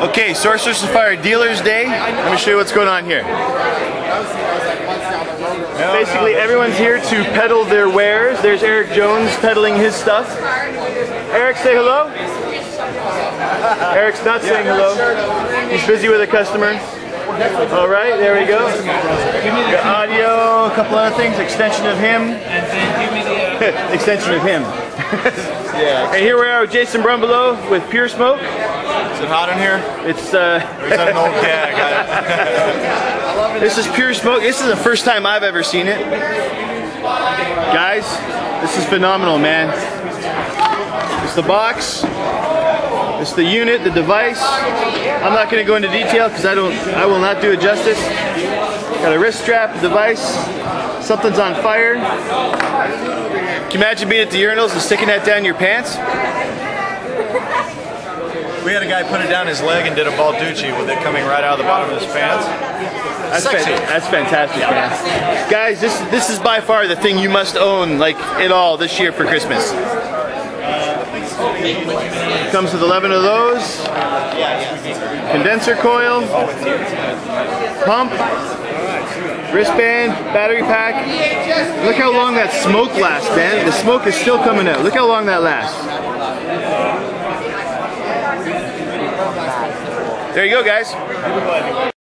Okay, Sorcerers of Fire Dealers Day. Let me show you what's going on here. Basically, everyone's here to peddle their wares. There's Eric Jones peddling his stuff. Eric, say hello. Eric's not saying hello. He's busy with a customer. All right, there we go. Got audio, a couple other things, extension of him. extension of him. Yeah. And here we are with Jason Brumbelow with Pure Smoke. Is it hot in here? It's uh, is that an old yeah, I. This is pure smoke. This is the first time I've ever seen it. Guys, this is phenomenal, man. It's the box. It's the unit, the device. I'm not going to go into detail because I don't. I will not do it justice. Got a wrist strap, a device. Something's on fire. Can you imagine being at the urinals and sticking that down your pants? We had a guy put it down his leg and did a Balducci with it coming right out of the bottom of his pants. That's, Sexy. fan- that's fantastic, man. Guys, this this is by far the thing you must own, like it all, this year for Christmas. Comes with 11 of those. Condenser coil. Pump. Wristband, battery pack. Look how long that smoke lasts, man. The smoke is still coming out. Look how long that lasts. There you go, guys.